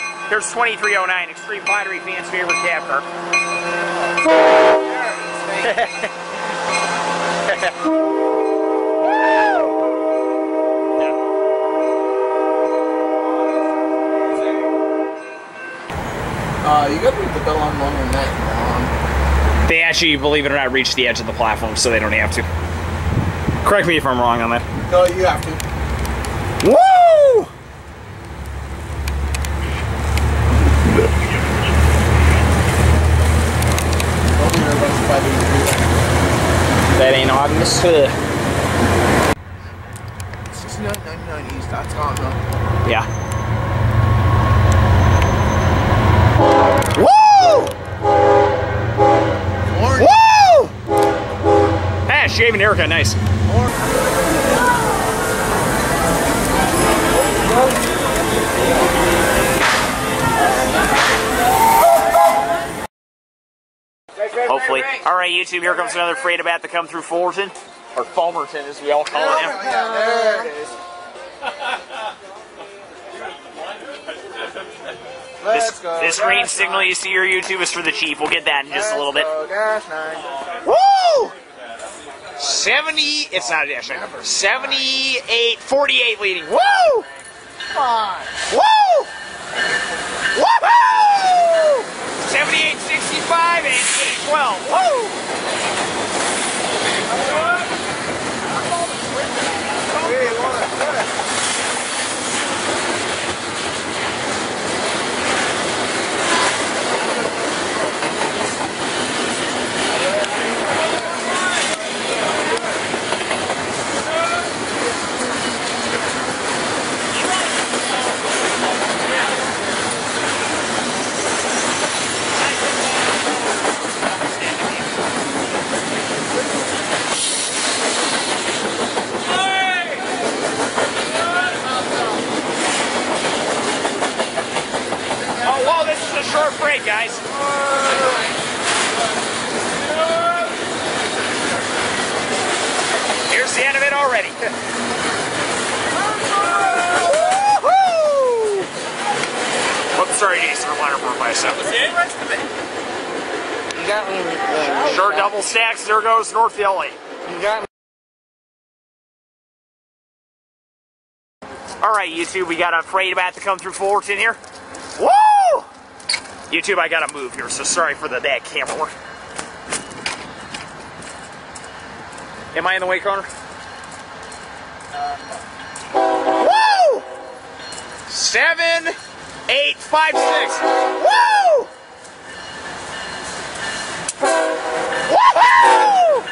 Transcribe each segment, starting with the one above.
but here's 2309, Xtremepadrefan's favorite car. Uh, you gotta put the bell on longer than that. They actually, believe it or not, reach the edge of the platform, so they don't have to. Correct me if I'm wrong on that. No, you have to. Woo! Don't be nervous if I do That ain't obvious. Ugh. 69.99 East, that's? Yeah. Woo! Orange. Woo! Ah, shaving haircut, nice. Hopefully. All right, YouTube, here comes another freight about to come through Fullerton. Or Fulmerton, as we all call it now. Yeah, there it is. Let's This, go. this green signal nine. you see here, YouTube, is for the Chief. We'll get that in just a little bit. Let's nine. Woo! 70, it's not a dash number. 78, 48 leading. Woo! Fine. Woo! Woohoo! 78, 65, and 812. Woo! Hey, well, that's good. Oh, whoa, this is a short break, guys. Here's the end of it already. Woo-hoo! Whoops, sorry, Jason. I'm line report by a second. You got me. uh, Short double stacks. There goes North LA. You got me. All right, YouTube, we got a freight about to come through Fullerton here. Woo! YouTube, I gotta move here, so sorry for the bad camera work. Am I in the way, Connor? Woo! Seven, eight, five, six. Woo! Woohoo!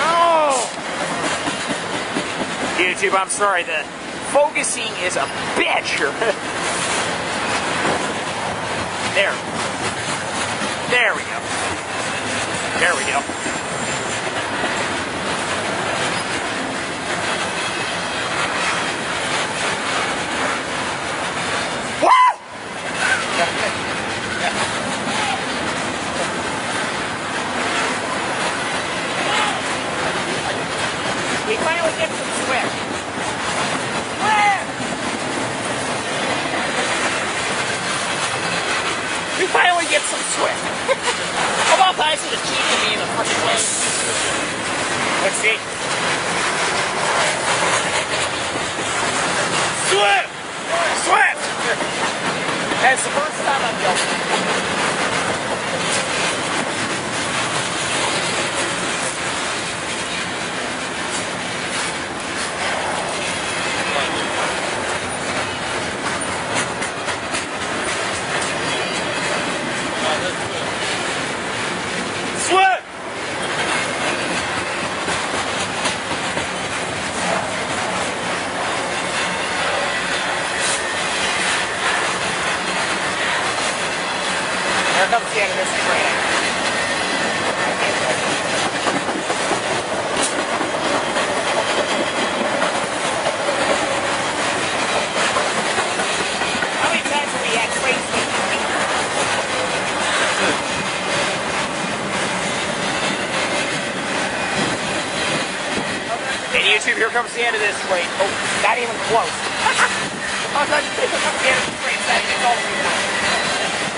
Oh! YouTube, I'm sorry, the focusing is a bitch. there. There we go. There we go.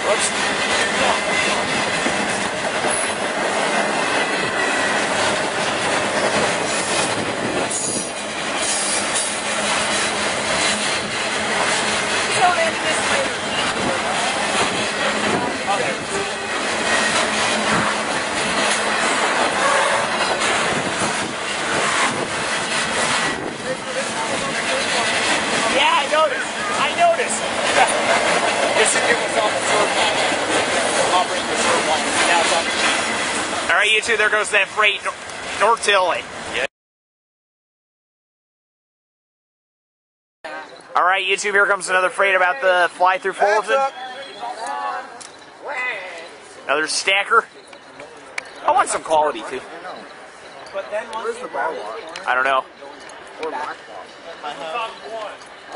Whoops. Don't end this later. Okay. Yeah, I noticed. I noticed. this is it was on the third line. I'll bring the third line. Now it's on the All right, you two. There goes that freight north to LA. All right, YouTube. Here comes another freight about the fly through Fullerton. Another stacker. I want some quality too. But then Where's the bar lot? I don't know. Or black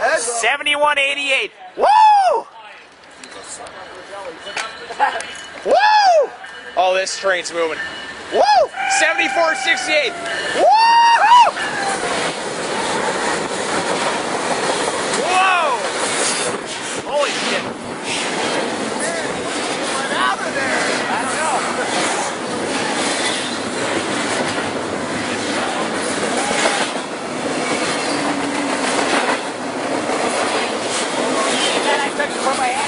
Ed? 7188. Woo! Woo! Oh, this train's moving. Woo! 7468. Woo! Whoa! Holy shit. Get out of there! I don't know. Then I took it from my hand.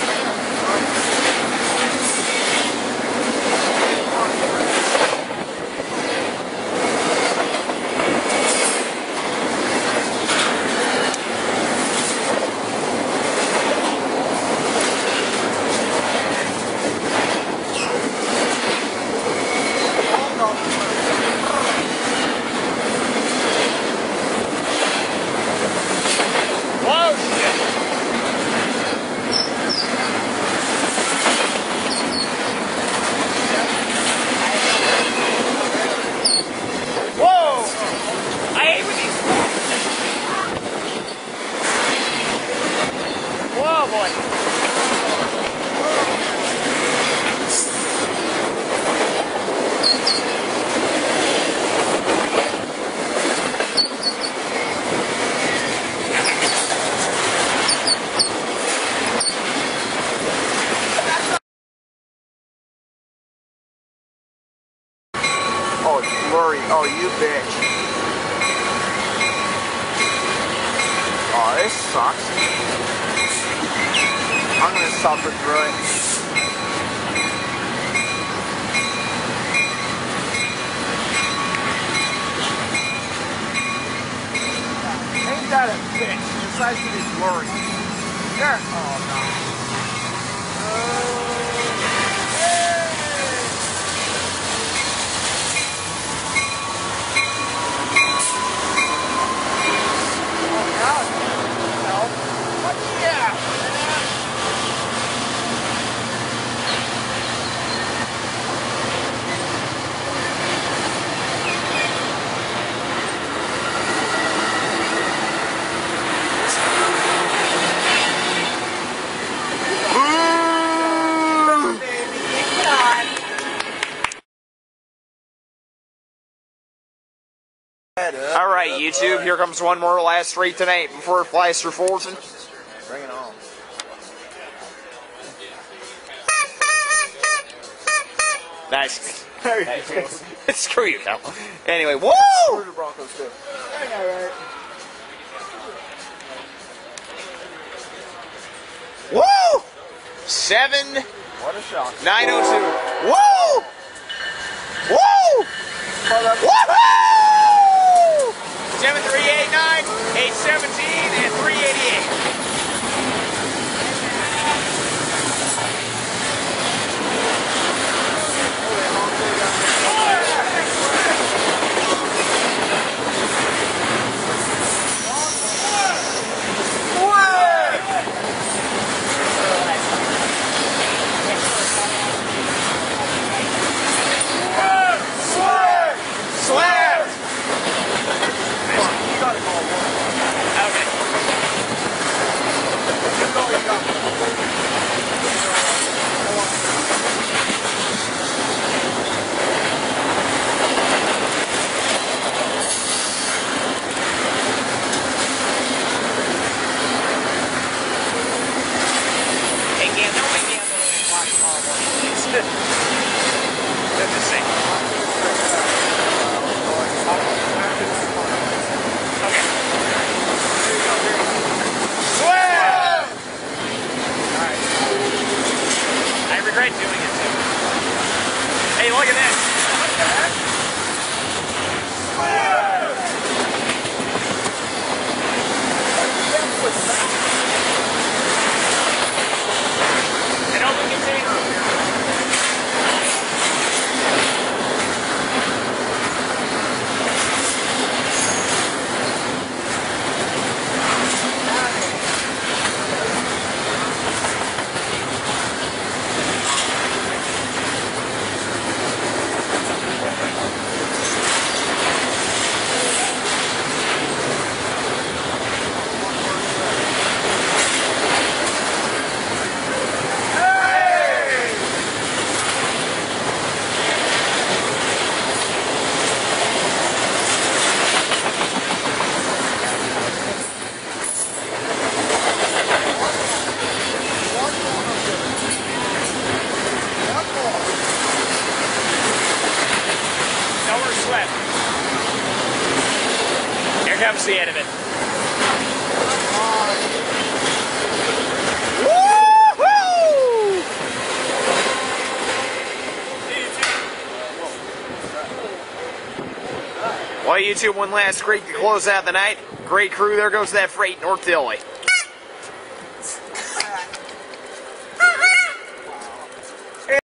Whoa, shit. Whoa! I hate with these. Whoa, boy. Oh, it's blurry. Oh, you bitch. Oh, this sucks. I'm gonna suffer through it. Ain't that a bitch? Besides to be blurry. There. Oh, no. All right, YouTube. Here comes one more last rate tonight before it flies through Fullerton. Bring it on. Nice. Screw you, Cal. Anyway, woo! Where's the Broncos too? Woo! Seven What a shock. nine oh two. Woo! Woo! Mother- Woohoo! Seven three eight nine eight seventeen and three eighty eight. Slam! Okay. Regret doing it too. Hey, look at this. Comes of it. Well, YouTube, one last great to close out the night. Great crew. There goes that freight, North Dilly.